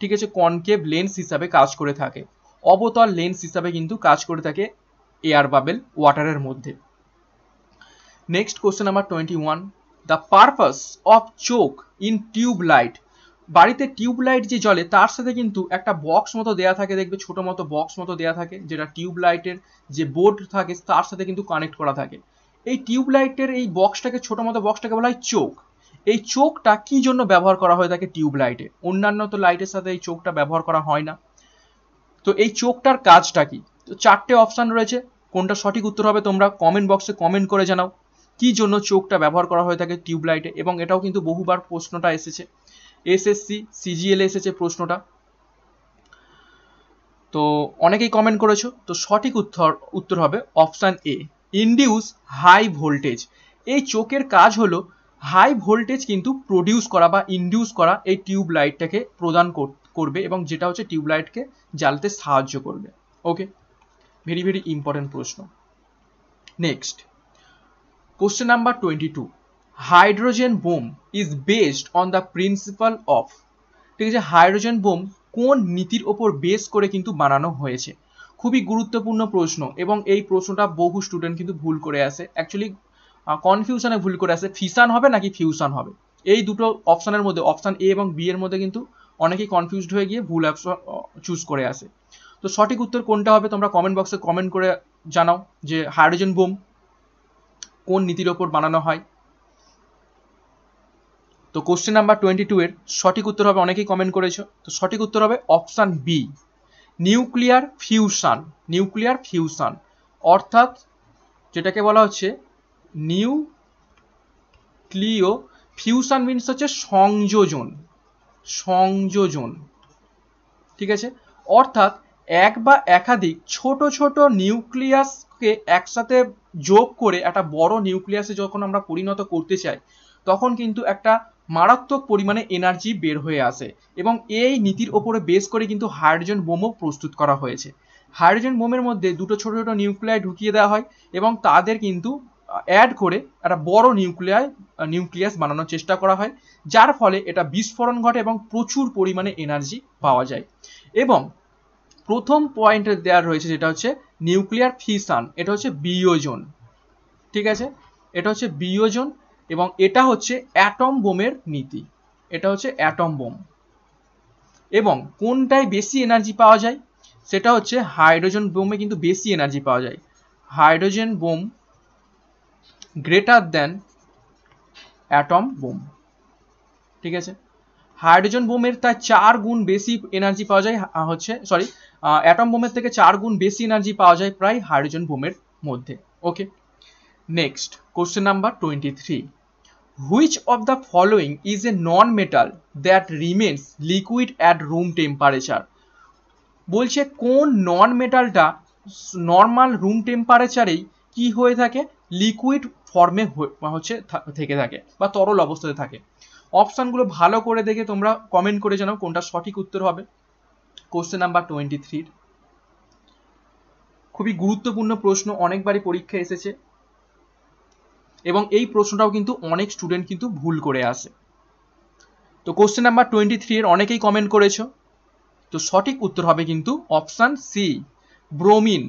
ঠিক আছে কনকেভ লেন্স হিসাবে কাজ করে থাকে। অবতল লেন্স হিসাবে কিন্তু কাজ করে থাকে এয়ার বাবেল ওয়াটারের মধ্যে। Next question number twenty one the purpose of choke in tube light বাড়িতে টিউব লাইট যে জ্বলে, তার সাথে কিন্তু একটা বক্স মতো দেয়া থাকে, দেখবে ছোট মতো বক্স মতো দেয়া থাকে, যেটা টিউব লাইটের যে বোর্ড থাকে, তার সাথে কিন্তু কানেক্ট করা থাকে। এই টিউব লাইটের এই বক্সটাকে ছোট মতো বক্সটাকে বলা হয় চোখ এই চোখটা কি জন্য ব্যবহার করা হয় থাকে টিউবলাইটে অন্যান্য তো লাইটের সাথে এই চোখটা ব্যবহার করা হয় না। তো এই চোখটার কাজটা কি? তো চারটে অপশান রয়েছে। কোনটা সঠিক উত্তর হবে তোমরা কমেন্ট বক্সে কমেন্ট করে জানাও। কি জন্য চোখটা ব্যবহার করা হয়ে থাকে টিউবলাইটে? এবং এটাও কিন্তু বহুবার প্রশ্নটা এসেছে। এসএসসি, সিজিএল এসেছে প্রশ্নটা। তো অনেকেই কমেন্ট করেছ। তো সঠিক উত্তর উত্তর হবে option A induce high voltage এই চোখের কাজ হলো হাই ভোল্টেজ কিন্তু প্রডিউস করা বা ইন্ডিউস করা এই টিউব লাইটটাকে প্রদান করবে এবং যেটা হচ্ছে টিউব লাইটকে জ্বালতে সাহায্য করবে। ওকে ভেরি ভেরি ইম্পর্টেন্ট প্রশ্ন। Next question number twenty two hydrogen bomb is based on the principle of ঠিক আছে হাইড্রোজেন বোম কোন নীতির ওপর বেস করে কিন্তু বানানো হয়েছে? খুবই গুরুত্বপূর্ণ প্রশ্ন এবং এই প্রশ্নটা বহু স্টুডেন্ট কিন্তু ভুল করে আসে অ্যাকচুয়ালি কনফিউশনে ভুল করে আসে ফিসান হবে নাকি ফিউশন হবে? এই দুটো অপশানের মধ্যে অপশান এ এবং বি এর মধ্যে কিন্তু অনেকেই কনফিউজড হয়ে গিয়ে ভুল অপশন চুজ করে আসে তো সঠিক উত্তর কোনটা হবে তোমরা কমেন্ট বক্সে কমেন্ট করে জানাও যে হাইড্রোজেন বোম কোন নীতির ওপর বানানো হয়? তো কোশ্চেন নাম্বার টোয়েন্টি টু এর সঠিক উত্তর হবে, অনেকেই কমেন্ট করেছ। তো সঠিক উত্তর হবে option B nuclear fusion nuclear fusion অর্থাৎ যেটাকে বলা হচ্ছে নিউ ক্লিও ফিউশন মিনস হচ্ছে সংযোজন সংযোজন। ঠিক আছে? অর্থাৎ এক বা একাধিক ছোট ছোট নিউক্লিয়াসকে একসাথে যোগ করে একটা বড় নিউক্লিয়াসে যখন আমরা পরিণত করতে চাই, তখন কিন্তু একটা মারাত্মক পরিমাণে এনার্জি বের হয়ে আসে এবং এই নীতির ওপরে বেস করে কিন্তু হাইড্রোজেন বোমও প্রস্তুত করা হয়েছে। হাইড্রোজেন বোমের মধ্যে দুটো ছোট ছোট নিউক্লিয়ায় ঢুকিয়ে দেওয়া হয় এবং তাদের কিন্তু অ্যাড করে একটা বড় নিউক্লিয়ায় নিউক্লিয়াস বানানোর চেষ্টা করা হয়, যার ফলে এটা বিস্ফোরণ ঘটে এবং প্রচুর পরিমাণে এনার্জি পাওয়া যায়। এবং প্রথম পয়েন্টে দেওয়া রয়েছে যেটা হচ্ছে নিউক্লিয়ার ফিশন এটা হচ্ছে বিয়োজন, ঠিক আছে? এটা হচ্ছে বিয়োজন এবং এটা হচ্ছে অ্যাটম বোমের নীতি, এটা হচ্ছে অ্যাটম বোম এবং কোনটায় বেশি এনার্জি পাওয়া যায়? সেটা হচ্ছে হাইড্রোজেন বোমে কিন্তু বেশি এনার্জি পাওয়া যায়। Hydrogen bomb greater than atom bomb ঠিক আছে? হাইড্রোজেন বোমের তার চার গুণ বেশি এনার্জি পাওয়া যায় হচ্ছে সরি অ্যাটম বোমের থেকে চার গুণ বেশি এনার্জি পাওয়া যায় প্রায় হাইড্রোজেন বোমের মধ্যে। Okay next question number twenty three which of the following is a non metal that remains liquid at room temperature বলছে, কোন নন মেটালটা নর্মাল রুম টেম্পারেচারেই কি হয়ে থাকে? লিকুইড ফর্মে হচ্ছে থেকে থাকে বা তরল অবস্থাতে থাকে। অপশানগুলো ভালো করে দেখে তোমরা কমেন্ট করে জানাও কোনটা সঠিক উত্তর হবে। কোশ্চেন নাম্বার টোয়েন্টি থ্রির খুবই গুরুত্বপূর্ণ প্রশ্ন, অনেকবারই পরীক্ষা এসেছে। এবং এই প্রশ্নটাও কিন্তু অনেক স্টুডেন্ট কিন্তু ভুল করে আসে। তো কোশ্চেন নাম্বার টোয়েন্টি থ্রি এর অনেকেই কমেন্ট করেছ। তো সঠিক উত্তর হবে কিন্তু অপশান সি ব্রোমিন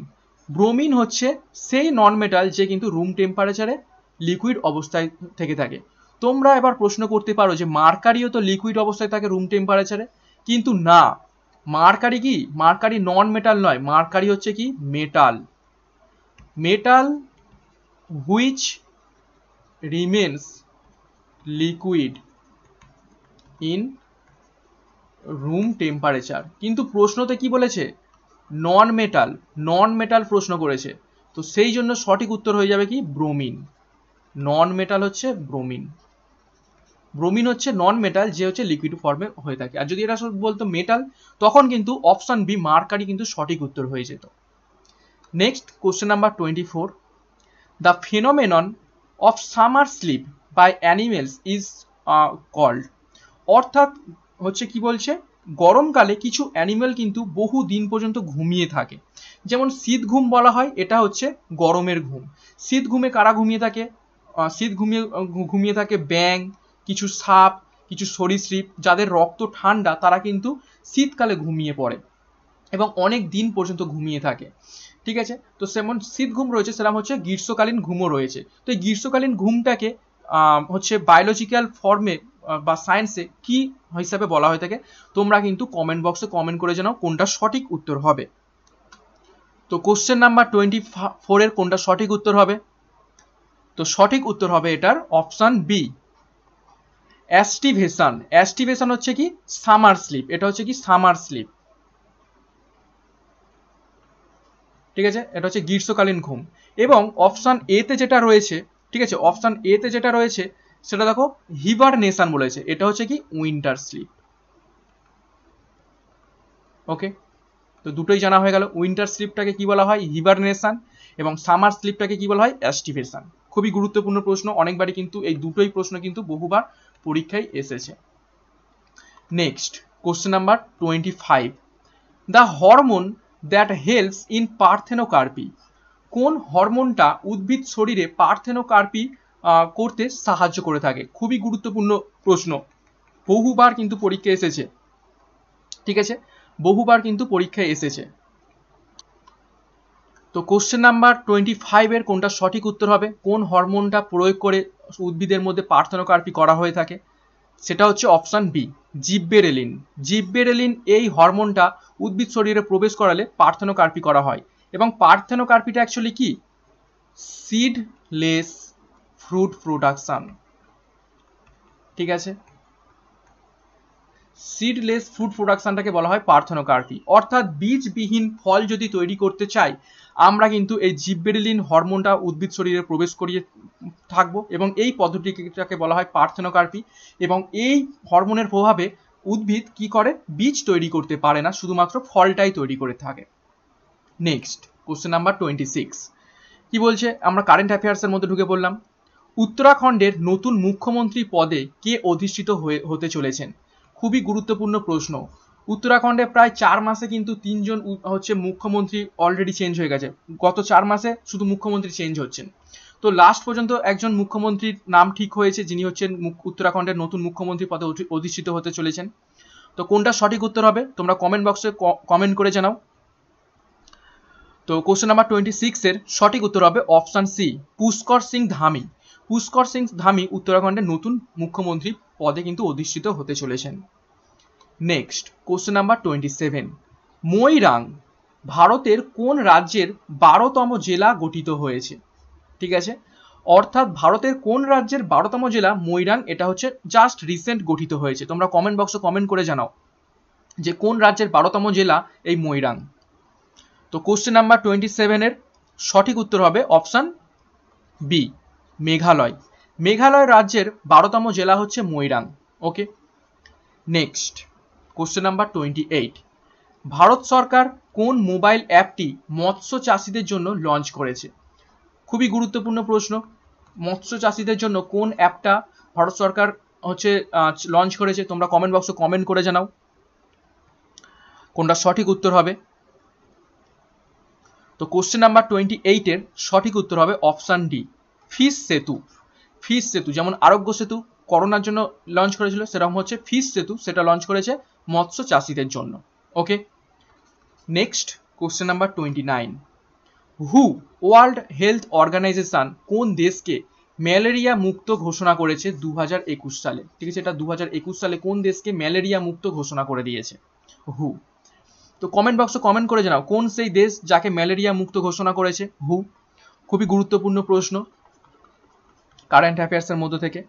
ব্রোমিন হচ্ছে সেই নন মেটাল যে কিন্তু রুম টেম্পারেচারে লিকুইড অবস্থায় থেকে থাকে। তোমরা এবার প্রশ্ন করতে পারো যে মার্কারিও তো লিকুইড অবস্থায় থাকে রুম টেম্পারেচারে কিন্তু না, মার্কারি কি? মার্কারি নন মেটাল নয়, মার্কারি হচ্ছে কি? Metal metal which remains liquid in room temperature কিন্তু প্রশ্নতে কি বলেছে? নন মেটাল নন মেটাল প্রশ্ন করেছে। তো সেই জন্য সঠিক উত্তর হয়ে যাবে কি? ব্রোমিন নন মেটাল হচ্ছে ব্রোমিন ব্রোমিন হচ্ছে নন মেটাল যে হচ্ছে লিকুইড ফর্মে হয়ে থাকে। আর যদি এটা বলতো মেটাল তখন কিন্তু অপশন বি মার্কারি কিন্তু সঠিক উত্তর হয়ে যেত। Next question number twenty four the phenomenon of summer sleep by animals is called অর্থাৎ হচ্ছে কি বলছে? গরমকালে কিছু অ্যানিমেল কিন্তু বহু দিন পর্যন্ত ঘুমিয়ে থাকে। যেমন শীত ঘুম বলা হয়, এটা হচ্ছে গরমের ঘুম। শীত ঘুমে কারা ঘুমিয়ে থাকে? শীত ঘুমিয়ে ঘুমিয়ে থাকে ব্যাং কিছু সাপ, কিছু সরীসৃপ, যাদের রক্ত ঠান্ডা, তারা কিন্তু শীতকালে ঘুমিয়ে পড়ে এবং অনেক দিন পর্যন্ত ঘুমিয়ে থাকে। ঠিক আছে? তো সেমন শীত ঘুম রয়েছে সেরকম হচ্ছে গ্রীষ্মকালীন ঘুমও রয়েছে। তো এই গ্রীষ্মকালীন ঘুমটাকে হচ্ছে বায়োলজিক্যাল ফর্মে বা সায়েন্সে কি হিসাবে বলা হয়ে থাকে, তোমরা কিন্তু কমেন্ট বক্সে কমেন্ট করে জানাও কোনটা সঠিক উত্তর হবে। তো কোশ্চেন নাম্বার টোয়েন্টি ফোরের কোনটা সঠিক উত্তর হবে? তো সঠিক উত্তর হবে এটার অপশান বি অ্যাস্টিভেশন। অ্যাস্টিভেশন হচ্ছে কি? Summer sleep. এটা হচ্ছে কি? Summer sleep. ঠিক আছে? এটা হচ্ছে গ্রীষ্মকালীন ঘুম। এবং অপশান এতে যেটা রয়েছে, ঠিক আছে? অপশান এতে যেটা রয়েছে, সেটা দেখো হিবার নেশান বলেছে। এটা হচ্ছে কি? Winter sleep. ওকে? তো দুটোই জানা হয়ে গেল। উইন্টার স্লিপটাকে কি বলা হয়? হিবারনেশন। এবং সামার স্লিপটাকে কি বলা হয়? অ্যাস্টিভেশন। খুবই গুরুত্বপূর্ণ প্রশ্ন। অনেকবারই কিন্তু এই দুটোই প্রশ্ন কিন্তু বহুবার পরীক্ষায় এসেছে। Next question number twenty five the hormone that helps in parthenocarpy কোন হরমোনটা উদ্ভিদ শরীরে পার্থেনোকার্পি করতে সাহায্য করে থাকে? খুবই গুরুত্বপূর্ণ প্রশ্ন। বহুবার কিন্তু পরীক্ষা এসেছে। ঠিক আছে? বহুবার কিন্তু পরীক্ষায় এসেছে। তো কোশ্চেন নাম্বার টোয়েন্টি ফাইভের কোনটা সঠিক উত্তর হবে? কোন হরমোনটা প্রয়োগ করে উদ্ভিদের মধ্যে পার্থনোকার্পি করা হয়ে থাকে? সেটা হচ্ছে অপশান বি জিব্বেরেলিন। জিব্বেরেলিন এই হরমোনটা উদ্ভিদ শরীরে প্রবেশ করালে পার্থনোকার্পি করা হয়। এবং পার্থনোকার্পিটা অ্যাকচুয়ালি কি? সিডলেস ফ্রুট প্রোডাকশান ঠিক আছে? সিডলেস ফুড প্রোডাকশনটাকে বলা হয় পার্থনোকার্পি অর্থাৎ বীজবিহীন ফল যদি তৈরি করতে চাই, আমরা কিন্তু এই জিব্বেরিলিন হরমোনটা উদ্ভিদ শরীরে প্রবেশ করিয়ে থাকব এবং এই পদ্ধতিটাকে বলা হয় পার্থনোকার্পি এবং এই হরমোনের প্রভাবে উদ্ভিদ কি করে? বীজ তৈরি করতে পারে না, শুধুমাত্র ফলটাই তৈরি করে থাকে। Next question number twenty six কি বলছে? আমরা কারেন্ট অ্যাফেয়ার্সের মধ্যে ঢুকে পড়লাম। উত্তরাখণ্ডের নতুন মুখ্যমন্ত্রী পদে কে অধিষ্ঠিত হয়ে, হতে চলেছেন? খুবই গুরুত্বপূর্ণ প্রশ্ন। উত্তরাখণ্ডে প্রায় চার মাসে কিন্তু তিনজন হচ্ছে মুখ্যমন্ত্রী অলরেডি চেঞ্জ হয়ে গেছে। গত চার মাসে শুধু মুখ্যমন্ত্রী চেঞ্জ হচ্ছেন। তো লাস্ট পর্যন্ত একজন মুখ্যমন্ত্রীর নাম ঠিক হয়েছে, যিনি হচ্ছেন উত্তরাখণ্ডের নতুন মুখ্যমন্ত্রী পদে অধিষ্ঠিত হতে চলেছেন। তো কোনটা সঠিক উত্তর হবে, তোমরা কমেন্ট বক্সে কমেন্ট করে জানাও। তো কোশ্চেন নাম্বার টোয়েন্টি সিক্সের সঠিক উত্তর হবে অপশান সি পুষ্কর সিং ধামি। পুষ্কর সিং ধামি উত্তরাখণ্ডের নতুন মুখ্যমন্ত্রী পদে কিন্তু অধিষ্ঠিত হতে চলেছেন। Next question number twenty seven Moirang ভারতের কোন রাজ্যের বারোতম জেলা গঠিত হয়েছে? ঠিক আছে? অর্থাৎ ভারতের কোন রাজ্যের বারোতম জেলা ময়রাং? এটা হচ্ছে জাস্ট রিসেন্ট গঠিত হয়েছে। তোমরা কমেন্ট বক্সে কমেন্ট করে জানাও যে কোন রাজ্যের বারোতম জেলা এই ময়রাং। তো কোশ্চেন নাম্বার টোয়েন্টি সেভেনের সঠিক উত্তর হবে অপশান বি মেঘালয়। মেঘালয় রাজ্যের বারোতম জেলা হচ্ছে Moirang. Okay, next. Question number twenty eight. Bharat সরকার কোন মোবাইল অ্যাপটি মৎস্য চাষিদের জন্য লঞ্চ করেছে? খুবই গুরুত্বপূর্ণ প্রশ্ন। মৎস্য চাষিদের জন্য কোন অ্যাপটা ভারত সরকার হচ্ছে লঞ্চ করেছে, তোমরা কমেন্ট বক্সে কমেন্ট করে জানাও। কোনটা সঠিক উত্তর হবে? তো কোশ্চেন নাম্বার টোয়েন্টি এইটের সঠিক উত্তর হবে অপশান ডি। ফিস সেতু। ফিস সেতু, যেমন আরোগ্য সেতু করোনার জন্য লঞ্চ করেছিল, সেরকম হচ্ছে ফিস সেতু, সেটা লঞ্চ করেছে মৎস্য চাষিদের জন্য। Okay next question number twenty nine হু ওয়ার্ল্ড হেলথ অর্গানাইজেশন কোন দেশকে ম্যালেরিয়া মুক্ত ঘোষণা করেছে দু হাজার একুশ সালে? ঠিক আছে, এটা দু হাজার একুশ সালে কোন দেশকে ম্যালেরিয়া মুক্ত ঘোষণা করে দিয়েছে? হু তো কমেন্ট বক্সে কমেন্ট করে জানাও, কোন সেই দেশ যাকে ম্যালেরিয়া মুক্ত ঘোষণা করেছে? হু খুবই গুরুত্বপূর্ণ প্রশ্ন। কারেন্ট অ্যাফেয়ার্সের মধ্য থেকে।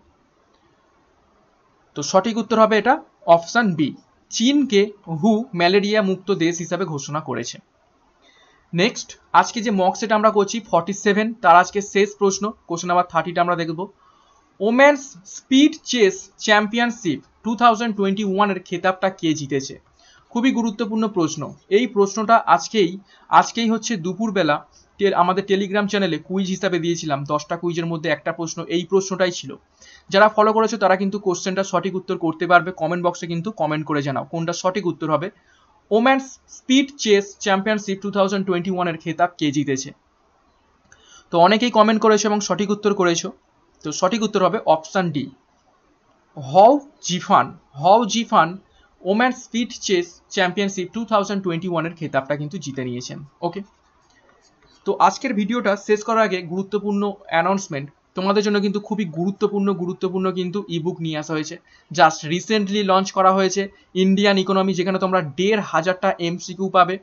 তো সঠিক উত্তর হবে এটা অপশান বি চীনকে হু ম্যালেরিয়া মুক্ত দেশ হিসাবে ঘোষণা করেছে। নেক্সট আজকে যে মক সেট আমরা করছি ফর্টি সেভেন তার আজকে শেষ প্রশ্ন কোশ্চেন নাম্বার থার্টিটা আমরা দেখব। Women's speed chess championship two thousand twenty ওয়ানের খেতাবটা কে জিতেছে? খুবই গুরুত্বপূর্ণ প্রশ্ন। এই প্রশ্নটা আজকেই আজকেই হচ্ছে দুপুরবেলা আমাদের টেলিগ্রাম চ্যানেলে কুইজ হিসাবে দিয়েছিলাম, দশটা কুইজের মধ্যে একটা প্রশ্ন, এই প্রশ্নটাই ছিল। যারা ফলো করেছ, তারা কিন্তু কোশ্চেনটা সঠিক উত্তর করতে পারবে কমেন্ট বক্সে কিন্তু কমেন্ট করে জানাও, কোনটা সঠিক উত্তর হবে। Women's speed chess championship two thousand twenty ওয়ানের খেতাব কে জিতেছে? তো অনেকেই কমেন্ট করেছ এবং সঠিক উত্তর করেছ। তো সঠিক উত্তর হবে option D Hou Yifan Hou Yifan woman speed chess championship two thousand twenty ওয়ানের খেতাবটা কিন্তু জিতে নিয়েছেন। ওকে তো আজকের ভিডিওটা শেষ করার আগে গুরুত্বপূর্ণ অ্যানাউন্সমেন্ট তোমাদের জন্য কিন্তু খুবই গুরুত্বপূর্ণ গুরুত্বপূর্ণ কিন্তু ইবুক নিয়ে আসা হয়েছে। জাস্ট রিসেন্টলি লঞ্চ করা হয়েছে ইন্ডিয়ান ইকোনমি যেখানে তোমরা দেড় হাজারটা এমসিকিউ পাবে।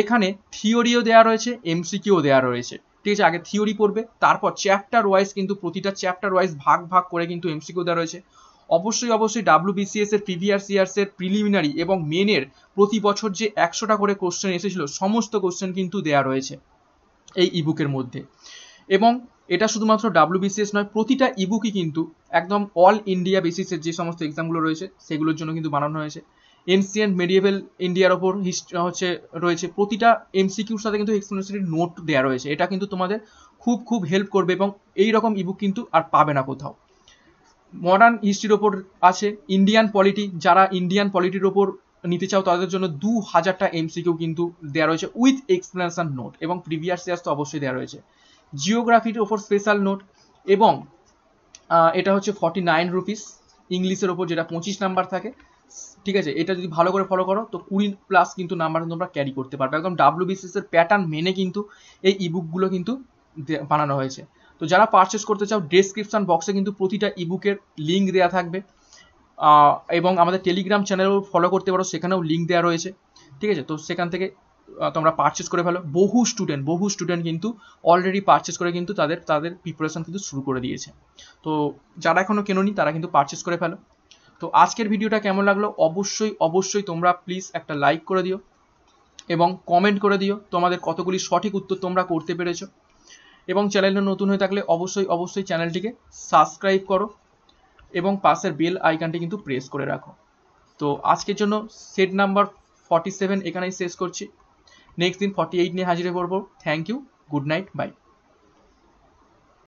এখানে থিওরিও দেওয়া রয়েছে এমসিকিউ দেওয়া রয়েছে। ঠিক আছে, আগে থিওরি পড়বে, তারপর চ্যাপ্টার ওয়াইজ কিন্তু প্রতিটা চ্যাপ্টার ওয়াইজ ভাগ ভাগ করে কিন্তু এমসিকিউ দেওয়া রয়েছে। অবশ্যই অবশ্যই ডাব্লিউবিসিএস এর প্রিভিয়াস ইয়ার্স এর প্রিলিমিনারি এবং মেনের প্রতি বছর যে একশোটা করে কোশ্চেন এসেছিল, সমস্ত কোশ্চেন কিন্তু দেওয়া রয়েছে। এই ইবুকের মধ্যে। এবং এটা শুধুমাত্র ডাব্লিউ ডাব্লিউবিসিএস নয়, প্রতিটা ইবুকই কিন্তু একদম অল ইন্ডিয়া বেসিসের যে সমস্ত এক্সামগুলো রয়েছে, সেগুলোর জন্য কিন্তু বানানো হয়েছে। এনসিয়েন্ট মেডিয়েভেল ইন্ডিয়ার ওপর হচ্ছে, রয়েছে প্রতিটা এমসিকিউর সাথে কিন্তু এক্সপ্লেনেশনারি নোট দেওয়া রয়েছে। এটা কিন্তু তোমাদের খুব খুব হেল্প করবে এবং এই রকম ইবুক কিন্তু আর পাবে না কোথাও। মডার্ন হিস্ট্রির ওপর আছে ইন্ডিয়ান পলিটি যারা ইন্ডিয়ান পলিটির ওপর নিতে চাও তাদের জন্য দু হাজারটা এমসিকিউ কিন্তু দেওয়া রয়েছে উইথ এক্সপ্লেনেশন নোট এবং প্রিভিয়াস ইয়ার্স তো অবশ্যই দেওয়া রয়েছে। জিওগ্রাফির ওপর স্পেশাল নোট এবং এটা হচ্ছে ফর্টি নাইন রুপিস ইংলিশের ওপর যেটা পঁচিশ নাম্বার থাকে। ঠিক আছে, এটা যদি ভালো করে ফলো করো তো কুড়ি প্লাস কিন্তু নাম্বার তোমরা ক্যারি করতে পারবে। একদম ডাব্লিউবিসিএস এর প্যাটার্ন মেনে কিন্তু এই ইবুকগুলো কিন্তু বানানো হয়েছে। তো যারা পারচেস করতে চাও ডেসক্রিপশন বক্সে কিন্তু প্রতিটা ইবুকের লিঙ্ক দেওয়া থাকবে। এবং আমাদের টেলিগ্রাম চ্যানেলও ফলো করতে পারো, সেখানেও লিঙ্ক দেওয়া রয়েছে, ঠিক আছে? তো সেখান থেকে তোমরা পারচেস করে ফেলো। বহু স্টুডেন্ট বহু স্টুডেন্ট কিন্তু অলরেডি পারচেস করে কিন্তু তাদের তাদের প্রিপারেশন কিন্তু শুরু করে দিয়েছে। তো যারা এখনও কেননি, তারা কিন্তু পারচেস করে ফেলো। তো আজকের ভিডিওটা কেমন লাগল? অবশ্যই অবশ্যই তোমরা প্লিজ একটা লাইক করে দিও এবং কমেন্ট করে দিও তোমাদের কতগুলি সঠিক উত্তর তোমরা করতে পেরেছ। এবং চ্যানেলটা নতুন হয়ে থাকলে অবশ্যই অবশ্যই চ্যানেলটিকে সাবস্ক্রাইব করো। এবং পাশের বেল আইকনটি কিন্তু প্রেস করে রাখো। তো আজকের জন্য সেট নাম্বার ফর্টি সেভেন এখানেই শেষ করছি। নেক্সট দিন ফর্টি এইট নিয়ে হাজিরে করব thank you good night bye